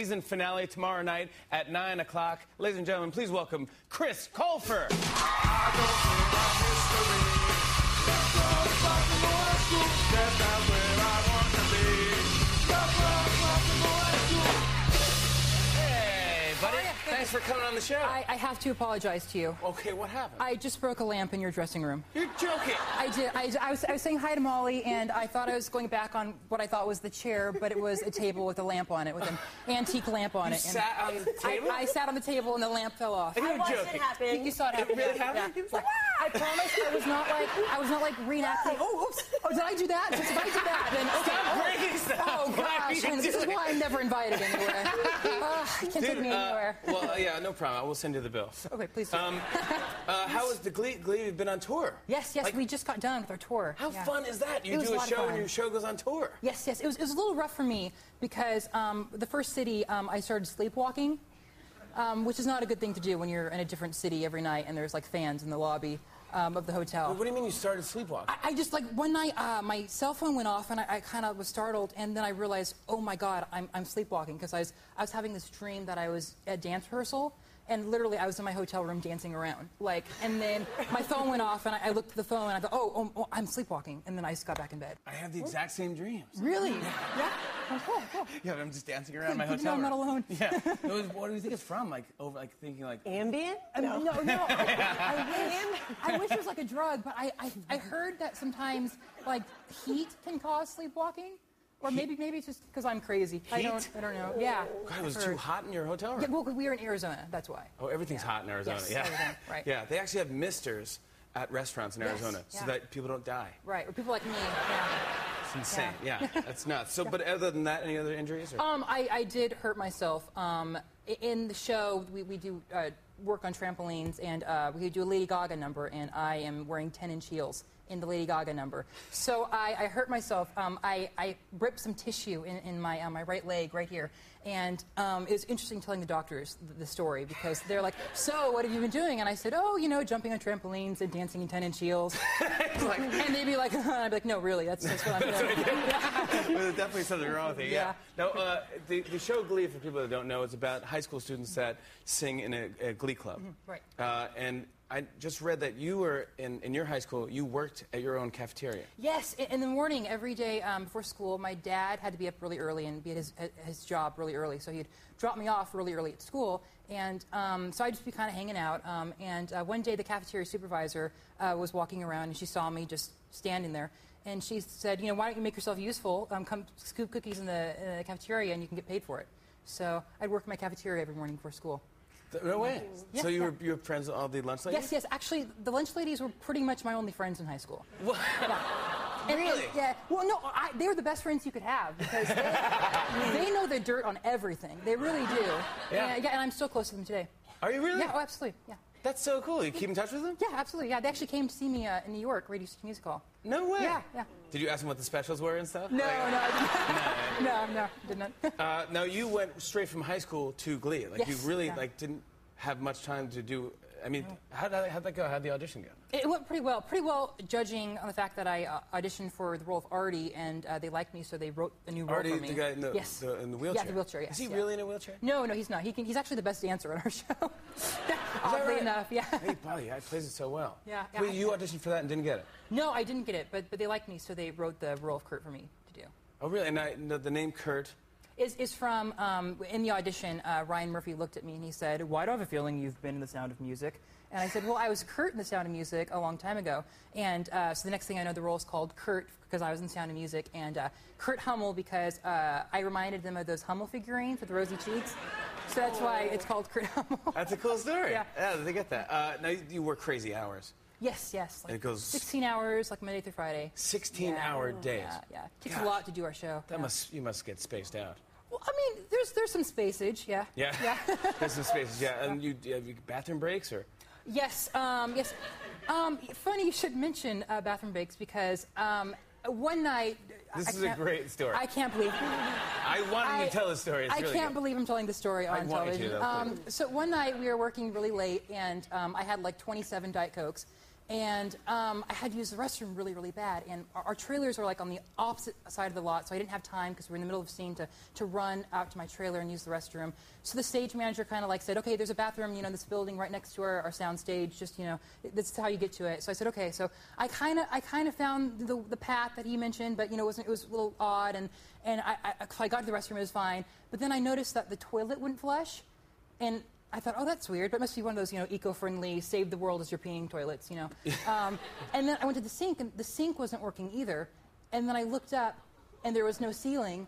Season finale tomorrow night at 9 o'clock. Ladies and gentlemen, please welcome Chris Colfer. Hey, for coming on the show. I, I have to apologize to you. Okay, what happened? I just broke a lamp in your dressing room. You're joking. I did. I, I was, I was saying hi to Molly, and I thought I was going back on what I thought was the chair, but it was a table with a lamp on it, with an antique lamp on You it. And sat on the I, table? I sat on the table, and the lamp fell off. You're I watched joking. it happen. You, you saw it happen. really yeah, happened? yeah. He like, I promise I was not like I was not like reenacting. Oh, oops. Oh, did I do that? Just if I did that, then okay. Stop breaking stuff. Oh Why are gosh, you and this is why I'm never invited anywhere. You can't take me uh, anywhere. well, uh, yeah, no problem. I will send you the bill. Okay, please do. Um, uh, how was the Glee? Glee, been on tour. yes, yes, Like, we just got done with our tour. How Yeah. fun is that? You do a a show and your show goes on tour. Yes, yes. It was, it was a little rough for me because um, the first city um, I started sleepwalking, um, which is not a good thing to do when you're in a different city every night and there's like fans in the lobby um, of the hotel. What do you mean you started sleepwalking? I, I just like one night uh, my cell phone went off and I, I kind of was startled and then I realized, oh my God, I'm, I'm sleepwalking because I was, I was having this dream that I was at dance rehearsal and literally I was in my hotel room dancing around. Like, and then my phone went off and I, I looked at the phone and I thought, oh, oh, oh, I'm sleepwalking. And then I just got back in bed. I have the exact same dreams. Really? Yeah? Oh, cool, cool. Yeah, I'm just dancing around my good to hotel know I'm not alone. Yeah. It was- what do you think it's from? Like over, like thinking like. Ambien? Um, no, no. I, I, wish, I wish it was like a drug, but I, I, I heard that sometimes like heat can cause sleepwalking, or maybe maybe it's just because I'm crazy. I don't Heat? I don't know. Yeah. God, it was too hot in your hotel room. Yeah, well, 'cause we were in Arizona. That's why. Oh, everything's hot in Arizona. Yes, yeah. everything, right. Yeah, they actually have misters at restaurants in Yes, Arizona so yeah. that people don't die. Right. Or people like me. Yeah. It's insane. Yeah, that's nuts. So, but other than that, any other injuries? Or? Um, I, I did hurt myself. Um, in the show, we, we do uh, work on trampolines, and uh, we do a Lady Gaga number, and I am wearing 10-inch heels in the Lady Gaga number. So I, I hurt myself. Um, I, I ripped some tissue in, in my, uh, my right leg right here. And um, it was interesting telling the doctors the, the story because they're like, so what have you been doing? And I said, oh, you know, jumping on trampolines and dancing in 10-inch heels. and they'd be like, and I'd be like, no, really, that's, that's what I'm doing. There's definitely something wrong with it. Yeah. Yeah. Now, uh, the, the show Glee, for people that don't know, is about high school students that sing in a, a Glee club. right. Uh, and I just read that you were in, in your high school. You worked at your own cafeteria. Yes, in the morning every day um, before school, my dad had to be up really early and be at his, at his job really early. So he'd drop me off really early at school, and um, so I'd just be kind of hanging out. Um, and uh, one day, the cafeteria supervisor uh, was walking around, and she saw me just standing there. And she said, "You know, why don't you make yourself useful? Um, come scoop cookies in the, in the cafeteria, and you can get paid for it." So I'd work in my cafeteria every morning before school. No way. Yeah, so you yeah. were you were friends with all the lunch ladies? Yes, yes. Actually, the lunch ladies were pretty much my only friends in high school. What? Yeah. And- and- Really? yeah. Well, no, I, they were the best friends you could have because they, they know the dirt on everything. They really do. Yeah. And, yeah, and I'm still close to them today. Are you really? Yeah, oh, absolutely. Yeah. That's so cool. You keep in touch with them? Yeah, absolutely. Yeah, they actually came to see me uh, in New York, Radio City Music Hall. No way. Yeah, yeah. Did you ask them what the specials were and stuff? No, Like- no, I didn't. no, no, did not. Uh, now you went straight from high school to Glee. Like you really yeah. like didn't have much time to do. I mean, how did how'd that go? How'd the audition go? It went pretty well. Pretty well, judging on the fact that I uh, auditioned for the role of Artie, and uh, they liked me, so they wrote a new role Artie, for me. the guy in the, yes. the, in the wheelchair. Yeah, the wheelchair. Yes. Is he yeah. really in a wheelchair? No, no, he's not. He can, he's actually the best dancer on our show. Oddly right? enough, yeah. Hey, buddy, I plays it so well. Yeah, yeah, Wait, I- you auditioned for that and didn't get it? No, I didn't get it, but, but they liked me, so they wrote the role of Kurt for me to do. Oh, really? And I, the name Kurt. Is, is from, um, in the audition, uh, Ryan Murphy looked at me and he said, Why do I have a feeling you've been in The Sound of Music? And I said, Well, I was Kurt in The Sound of Music a long time ago. And uh, so the next thing I know, the role is called Kurt because I was in the Sound of Music, and uh, Kurt Hummel because uh, I reminded them of those Hummel figurines with the rosy cheeks. So that's why it's called Kurt Hummel. That's a cool story. Yeah. yeah they get that. Uh, now you, work crazy hours. yes, yes. Like it goes- 16 hours, like Monday through Friday. 16 Yeah. hour days. Yeah, yeah. Takes Gosh. a lot to do our show. That yeah. must you must get spaced out. Well, I mean, there's there's some spacage, yeah. Yeah. Yeah. There's some spaces. Yeah. And you, have you bathroom breaks or? yes. Um, yes. Um, funny you should mention uh, bathroom breaks because um, one night. This I is a great story. I can't believe. I wanted I- to tell the story. It's I really can't good. believe I'm telling the story on to, television. though, um, so one night we were working really late, and um, I had like 27 Diet Cokes, and um, I had to use the restroom really, really bad. And our, our trailers are like on the opposite side of the lot, so I didn't have time because we are in the middle of a scene to, to run out to my trailer and use the restroom. So the stage manager kind of like said, okay, there's a bathroom, you know, in this building right next to our, our sound stage. Just you know, this is how you get to it. So I said, okay. So I kind of I kind of found the, the path that he mentioned, but you know, it was, it was a little odd. And and I, I, I got to the restroom, it was fine. But then I noticed that the toilet wouldn't flush, and I thought, oh, that's weird, but it must be one of those, you know, eco-friendly, save the world as you're peeing toilets, you know. Um, and then I went to the sink, and the sink wasn't working either. And then I looked up, and there was no ceiling.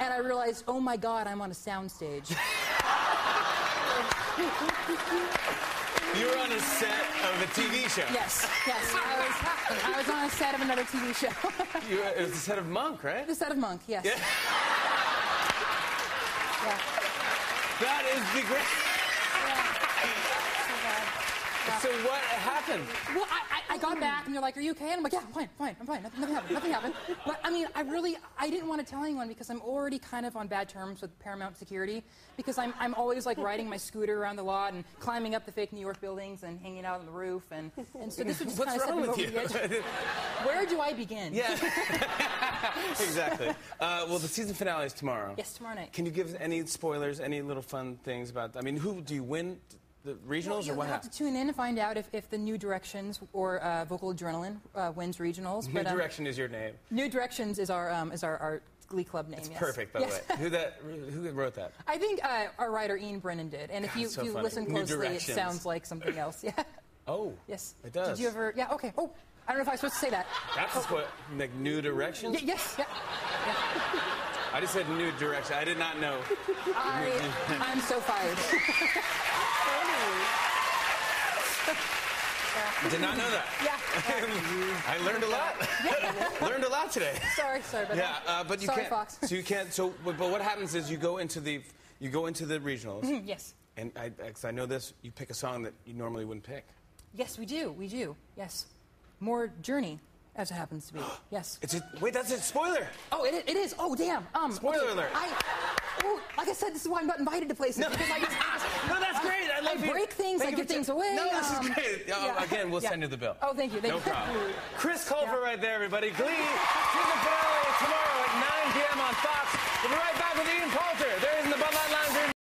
And I realized, oh my God, I'm on a soundstage. You were on a set of a TV show. Yes, yes. I was, I was on a set of another TV show. You, it was the set of Monk, right? the set of Monk, yes. Yeah. Yeah. That is the great. Yeah. So what happened? Well, I, I, I got back and they're like, "Are you okay?" And I'm like, "Yeah, I'm fine, fine, I'm fine. Nothing, nothing happened. Nothing happened." But I mean, I really, I didn't want to tell anyone because I'm already kind of on bad terms with Paramount Security because I'm, I'm always like riding my scooter around the lot and climbing up the fake New York buildings and hanging out on the roof and, and so this was just What's kind of set me over the edge. Where do I begin? Yeah. exactly. Uh, well, the season finale is tomorrow. Yes, tomorrow night. Can you give any spoilers, any little fun things about? I mean, who do you win? The regionals Well, or what have to tune in and find out if, if the New Directions or uh, Vocal Adrenaline uh, wins regionals. New but, um, Direction is your name. New Directions is our um, is our, our Glee Club name. It's yes. perfect, by Yes. the way. Who that? Who wrote that? I think uh, our writer Ian Brennan did, and if you, so if you funny. listen closely, it sounds like something else. Yeah. Oh, Yes. It does. Did you ever? Yeah. Okay. Oh, I don't know if I was supposed to say that. That's a spoil. Like New Directions. Y- yes. Yeah. I just said New Direction. I did not know. I, I'm so fired. Did not know that. yeah. I learned a lot. learned a lot today. Sorry. Sorry about Yeah, that. uh, but you Sorry, can't. Fox. So you can't. So, but, but what happens is you go into the you go into the regionals, yes. and I, 'cause I know this. You pick a song that you normally wouldn't pick. Yes, we do. We do. Yes. More journey, as it happens to be. Yes. It's a, wait. That's a spoiler. Oh, it, it is. Oh, damn. Um, Spoiler okay, alert. I, oh, like I said, this is why I'm not invited to places No. because I just ask. No, that's great. I love you. break things. Thank I give things away. No, this um, is great. Oh, yeah. Again, we'll Yeah. send you the bill. Oh, thank you. Thank no you. problem. Chris Colfer Yeah. right there, everybody. Glee season finale tomorrow at 9 p.m. on Fox. We'll be right back with Ian Poulter.